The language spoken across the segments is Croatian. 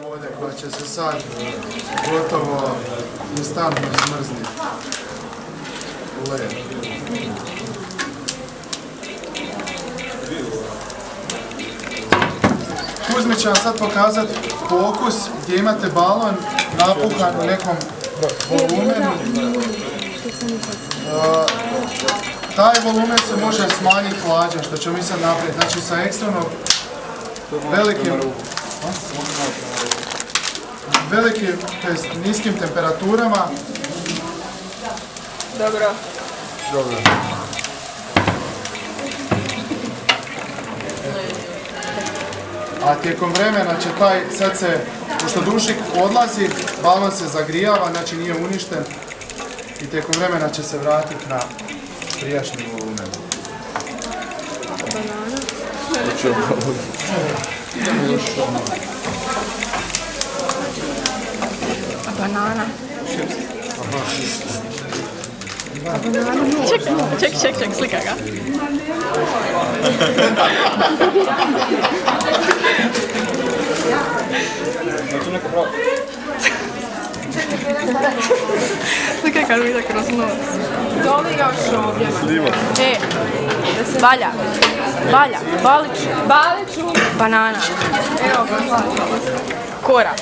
vode koja će se sad gotovo instantno smrzniti. Kuzmi će vam sad pokazati fokus gdje imate balon napuhan u nekom volumenu. Taj volumen se može smanjiti hlađa, što ćemo mi sad napraviti. Znači sa ekstremno velikim velikim, to jest niskim temperaturama. Dobro. Dobro. A tijekom vremena će taj, sad se, pošto dušik odlazi, balon se zagrijava, znači nije uništen i tijekom vremena će se vratiti na prijašnji volumen. Banana. Ček, ček, ček, ček, slika ga. Slika ga vidi kroz nos. Doli ga još ovdje. E, balja, balja, balić, Baliću. banana, Evo, hvala. kora.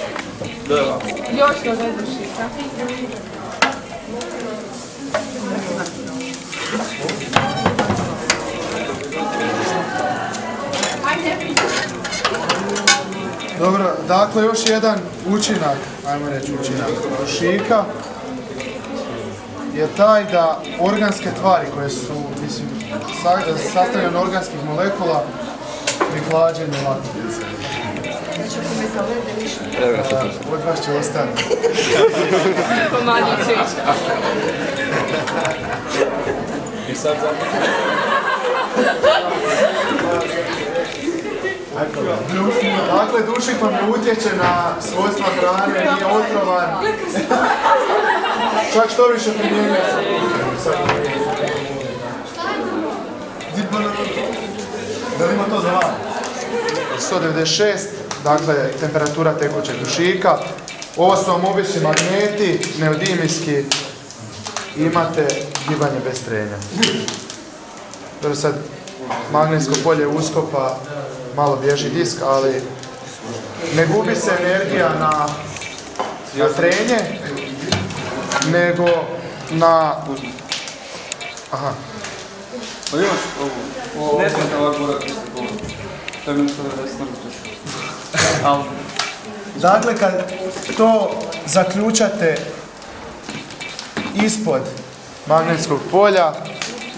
Dobro, dakle još jedan učinak, ajmo reći učinak dušika je taj da organske tvari koje su, mislim, sa- sastavljene organskih molekula pri hlađenju lako Od vas će ostati. Pomanjići. Dakle, dušik vam ne utječe na svojstva hrane, nije otrovan. Čak što više primjenjuje se. Sad. Da li ima to za vas? 196, dakle temperatura tekućeg dušika. Ovo su vam obični magneti, neodimijski. Imate gibanje bez trenja. Dobro sad, magnetsko polje usko pa malo bježi disk, ali ne gubi se energija na, trenje, nego na... Aha, Pa još ovo, ne smijete ovako govoriti isto govor. Ali, Dakle, kad to zaključate ispod magnetskog polja,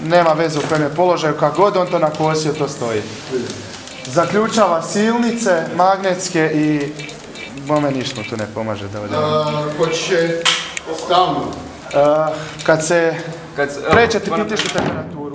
nema veze u kojem je položaju, kako god on to nakosio, to stoji. Zaključava silnice magnetske i bome ništa tu ne pomaže da ovdje. Ko će stalno. Uh, kad se kad se... kritičnu temperaturu,